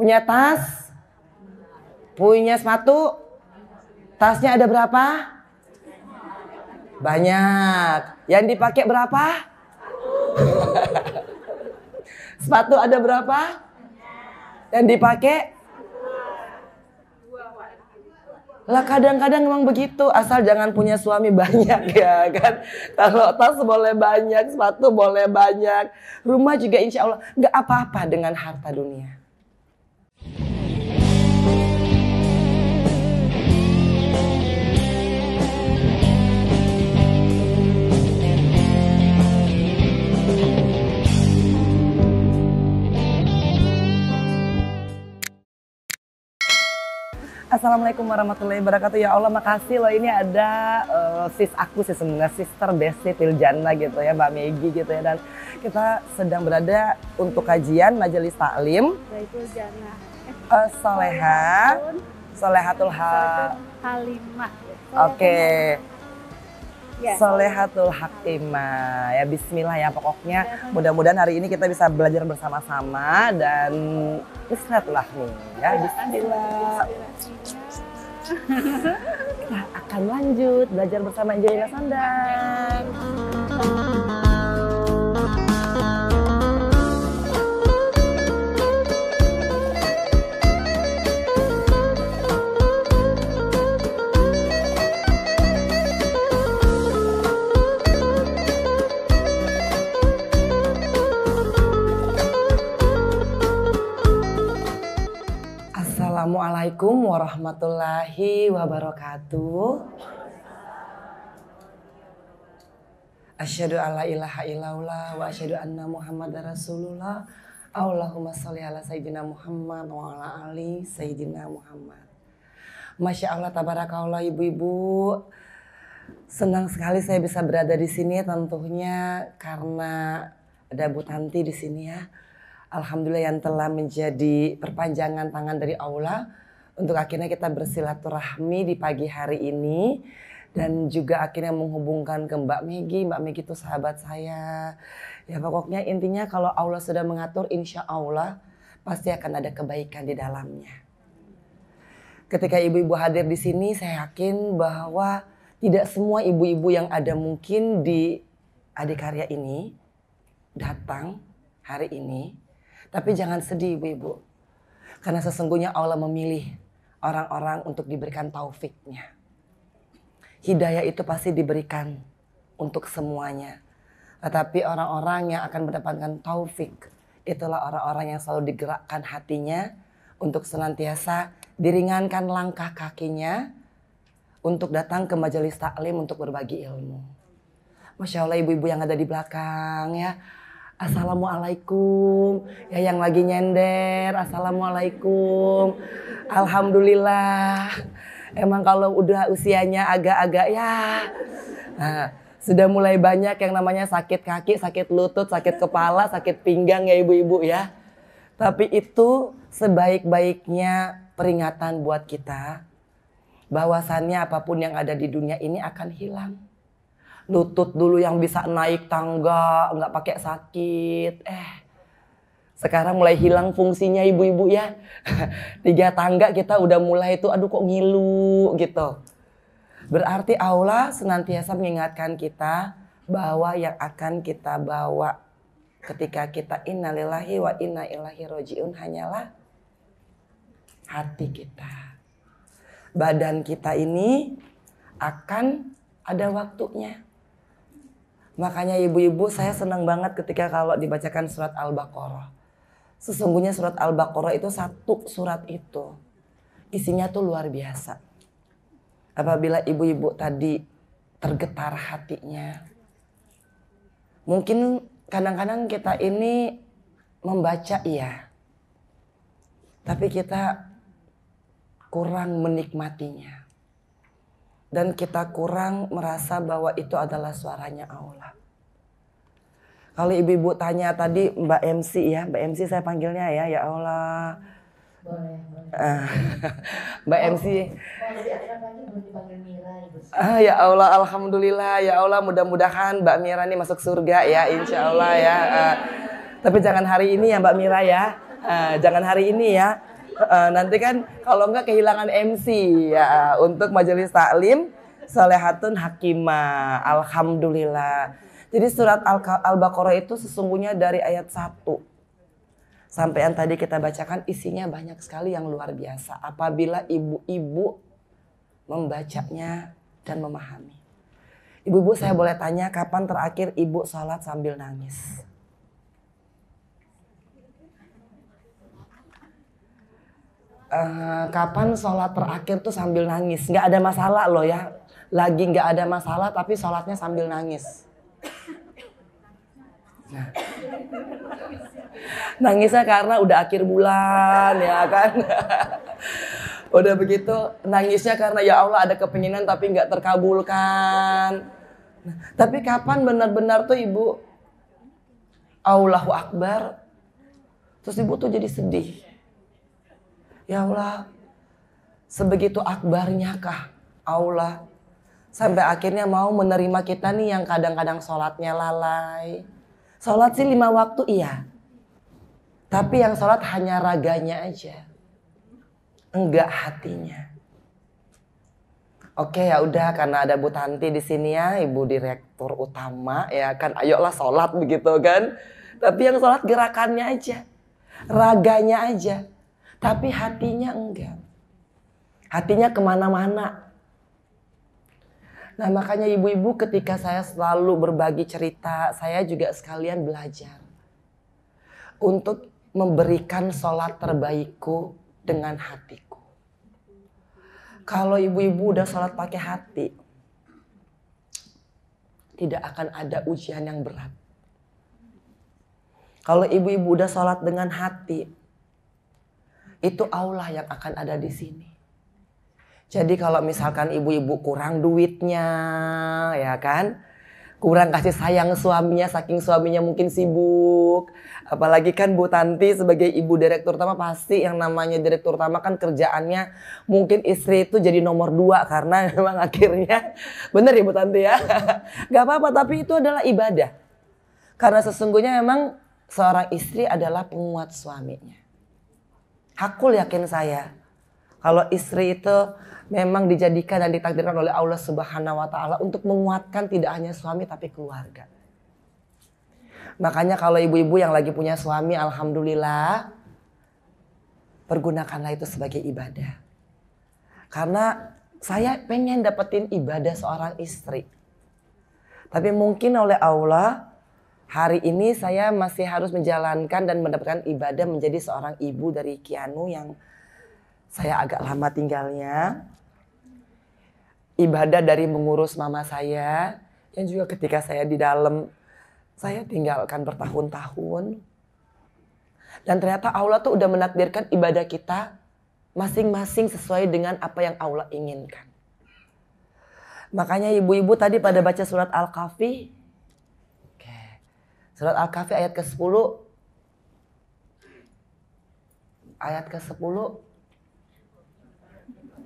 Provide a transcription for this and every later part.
Punya tas? Punya sepatu? Tasnya ada berapa? Banyak. Yang dipakai berapa? Sepatu ada berapa? Yang dipakai? Lah kadang-kadang memang begitu, asal jangan punya suami banyak ya kan. Kalau tas boleh banyak, sepatu boleh banyak, rumah juga insya Allah nggak apa-apa dengan harta dunia. Assalamualaikum warahmatullahi wabarakatuh. Ya Allah makasih loh ini ada uh, sis aku sih sebenarnya sister Besti Tiljana gitu ya Mbak Megi gitu ya dan kita sedang berada untuk kajian majelis taklim. Tiljana. Uh, Soleha. Solehatul ha Halimah. Oke. Okay. Ya. Solehatul Hakimah ya Bismillah ya pokoknya mudah-mudahan hari ini kita bisa belajar bersama-sama dan istirahatlah nih ya Bismillah kita akan lanjut belajar bersama Angelina Sandang. Assalamualaikum warahmatullahi wabarakatuh. Asyhadu alla ilaha illallah wa asyhadu anna Muhammadar Rasulullah. Allahumma sholli ala sayyidina Muhammad wa ala ali sayyidina Muhammad. Masya Allah tabarakallah ibu-ibu. Senang sekali saya bisa berada di sini tentunya karena ada Bu Tanti di sini ya Alhamdulillah yang telah menjadi perpanjangan tangan dari Allah untuk akhirnya kita bersilaturahmi di pagi hari ini dan juga akhirnya menghubungkan ke Mbak Megi. Mbak Megi itu sahabat saya. Ya pokoknya intinya kalau Allah sudah mengatur insya Allah pasti akan ada kebaikan di dalamnya. Ketika ibu-ibu hadir di sini saya yakin bahwa tidak semua ibu-ibu yang ada mungkin di adik karya ini datang hari ini tapi jangan sedih ibu-ibu. Karena sesungguhnya Allah memilih orang-orang untuk diberikan taufiknya. Hidayah itu pasti diberikan untuk semuanya. Tetapi orang-orang yang akan mendapatkan taufik, itulah orang-orang yang selalu digerakkan hatinya untuk senantiasa diringankan langkah kakinya untuk datang ke majelis taklim untuk berbagi ilmu. Masya Allah ibu-ibu yang ada di belakang ya Assalamualaikum. Ya yang lagi nyender, Assalamualaikum. Alhamdulillah. Emang kalau udah usianya agak-agak ya. Nah, sudah mulai banyak yang namanya sakit kaki, sakit lutut, sakit kepala, sakit pinggang ya ibu-ibu ya. Tapi itu sebaik-baiknya peringatan buat kita. Bahwasannya apa pun yang ada di dunia ini akan hilang lutut dulu yang bisa naik tangga nggak pakai sakit. Eh sekarang mulai hilang fungsinya ibu-ibu ya. Tiga tangga kita udah mulai itu aduh kok ngilu gitu. Berarti Allah senantiasa mengingatkan kita bahwa yang akan kita bawa ketika kita innalillahi wa inna ilahi rojiun hanyalah hati kita. Badan kita ini akan ada waktunya Makanya ibu-ibu saya senang banget ketika kalau dibacakan surat Al-Baqarah. Sesungguhnya surat Al-Baqarah itu satu surat itu. Isinya tuh luar biasa. Apabila ibu-ibu tadi tergetar hatinya. Mungkin kadang-kadang kita ini membaca iya. Tapi kita kurang menikmatinya dan kita kurang merasa bahwa itu adalah suaranya Allah. Kalau ibu-ibu tanya tadi Mbak MC ya, Mbak MC saya panggilnya ya, ya Allah. Boleh. Ah, Mbak MC. Ah, ya Allah, Alhamdulillah, ya Allah mudah-mudahan Mbak Mira ini masuk surga ya, insya Allah ya. Uh, tapi jangan hari ini ya Mbak Mira ya, uh, jangan hari ini ya. Uh, nanti kan kalau enggak kehilangan MC ya untuk majelis taklim Solehatun Hakimah. Alhamdulillah. Jadi surat Al-Baqarah itu sesungguhnya dari ayat 1 sampai yang tadi kita bacakan isinya banyak sekali yang luar biasa. Apabila ibu-ibu membacanya dan memahami. Ibu-ibu saya boleh tanya kapan terakhir ibu sholat sambil nangis? Uh, kapan sholat terakhir tuh sambil nangis? Nggak ada masalah loh ya. Lagi nggak ada masalah tapi sholatnya sambil nangis. Nah. Nangisnya karena udah akhir bulan ya kan. udah begitu nangisnya karena ya Allah ada kepinginan tapi nggak terkabulkan. Nah, tapi kapan benar-benar tuh ibu Allahu Akbar terus ibu tuh jadi sedih. Ya Allah sebegitu akbarnya kah Allah sampai akhirnya mau menerima kita nih yang kadang-kadang sholatnya lalai. Sholat sih lima waktu iya. Tapi yang sholat hanya raganya aja enggak hatinya. Oke ya udah karena ada Bu Tanti di sini ya, Ibu Direktur Utama ya kan, ayolah sholat begitu kan. Tapi yang sholat gerakannya aja, raganya aja, tapi hatinya enggak. Hatinya ke mana-mana. Nah makanya ibu-ibu ketika saya selalu berbagi cerita, saya juga sekalian belajar. Untuk memberikan sholat terbaikku dengan hatiku. Kalau ibu-ibu udah sholat pakai hati, tidak akan ada ujian yang berat. Kalau ibu-ibu udah sholat dengan hati, itu Allah yang akan ada di sini. Jadi kalau misalkan ibu-ibu kurang duitnya, ya kan, kurang kasih sayang suaminya saking suaminya mungkin sibuk. Apalagi kan Bu Tanti sebagai ibu direktur utama pasti yang namanya direktur utama kan kerjaannya mungkin istri itu jadi nomor dua karena memang akhirnya. Bener ya Bu Tanti ya? Nggak apa-apa tapi itu adalah ibadah. Karena sesungguhnya memang seorang istri adalah penguat suaminya hakul yakin saya kalau istri itu memang dijadikan dan ditakdirkan oleh Allah Subhanahu wa taala untuk menguatkan tidak hanya suami tapi keluarga. Makanya kalau ibu-ibu yang lagi punya suami alhamdulillah pergunakanlah itu sebagai ibadah. Karena saya pengen dapetin ibadah seorang istri. Tapi mungkin oleh Allah hari ini saya masih harus menjalankan dan mendapatkan ibadah menjadi seorang ibu dari Kianu yang saya agak lama tinggalnya ibadah dari mengurus mama saya yang juga ketika saya di dalam saya tinggalkan bertahun-tahun. Dan ternyata Allah tuh udah menakdirkan ibadah kita masing-masing sesuai dengan apa yang Allah inginkan. Makanya ibu-ibu tadi pada baca surat Al-Kahfi. Surat Al-Kahfi ayat ke-10. Ayat ke-10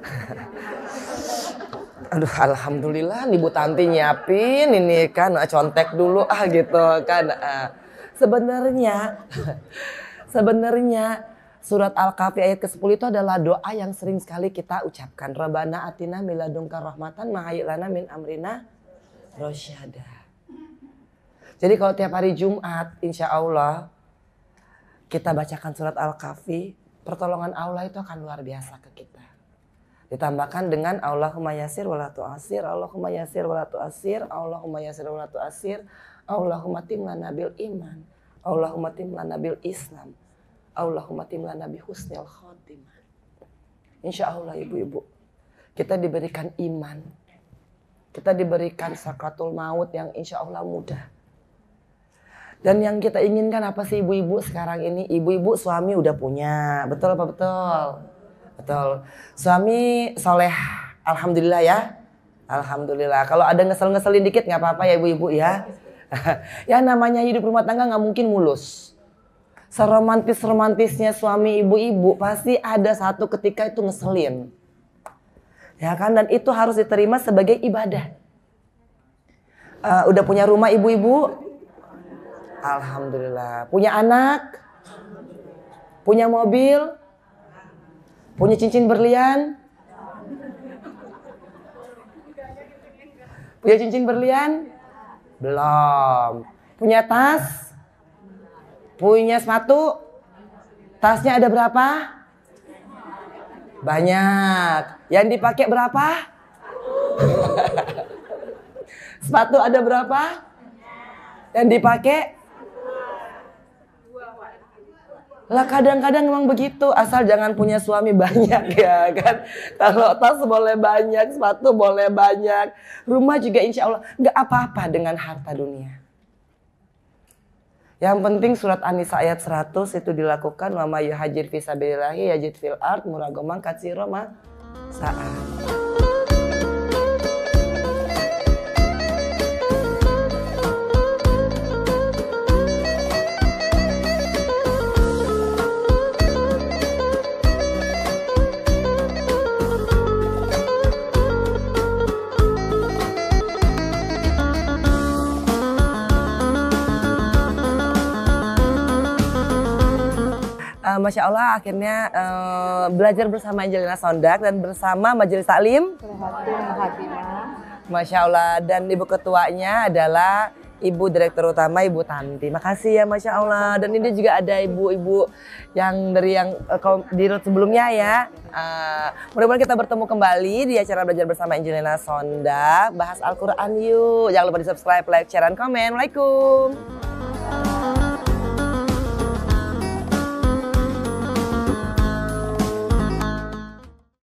Aduh alhamdulillah nih Bu Tanti nyiapin ini kan ah, contek dulu ah gitu kan. Ah. Sebenarnya sebenarnya surat Al-Kahfi ayat ke-10 itu adalah doa yang sering sekali kita ucapkan. Rabbana atina miladungka rahmatan mahayilana min amrina rosyada. Jadi kalau tiap hari Jumat insya Allah kita bacakan surat Al-Kahfi, pertolongan Allah itu akan luar biasa ke kita. Ditambahkan dengan Allahumma yasir wala tu'asir, Allahumma yasir wala tu'asir, Allahumma yasir wala tu'asir, Allahumma timla nabil iman, Allahumma timla nabil islam, Allahumma timla nabi husnil khotimah. Insya Allah ibu-ibu, kita diberikan iman. Kita diberikan sakratul maut yang insya Allah mudah. Dan yang kita inginkan apa sih ibu-ibu sekarang ini? Ibu-ibu suami udah punya, betul apa betul? Betul. Suami soleh, alhamdulillah ya. Alhamdulillah. Kalau ada ngesel-ngeselin dikit nggak apa-apa ya ibu-ibu ya. ya namanya hidup rumah tangga nggak mungkin mulus. Seromantis-romantisnya suami ibu-ibu pasti ada satu ketika itu ngeselin. Ya kan dan itu harus diterima sebagai ibadah. Uh, udah punya rumah ibu-ibu? Alhamdulillah. Punya anak? Punya mobil? Punya cincin berlian? Punya cincin berlian? Belum. Punya tas? Punya sepatu? Tasnya ada berapa? Banyak. Yang dipakai berapa? Sepatu ada berapa? Yang dipakai? Lah kadang-kadang memang begitu, asal jangan punya suami banyak ya kan. Kalau tas boleh banyak, sepatu boleh banyak, rumah juga insya Allah nggak apa-apa dengan harta dunia. Yang penting surat An-Nisa ayat 100 itu dilakukan wa may yuhajir fi sabilillahi yajid fil ard muragomang katsira ma saat. Masya Allah akhirnya uh, belajar bersama Angelina Sondak dan bersama Majelis Taklim. Masya Allah dan Ibu Ketuanya adalah Ibu Direktur Utama Ibu Tanti. Makasih ya Masya Allah. Dan ini juga ada ibu-ibu yang dari yang uh, di root sebelumnya ya. Uh, mudah-mudahan kita bertemu kembali di acara belajar bersama Angelina Sondak. Bahas Al-Quran yuk. Jangan lupa di subscribe, like, share, dan komen. Waalaikumsalam.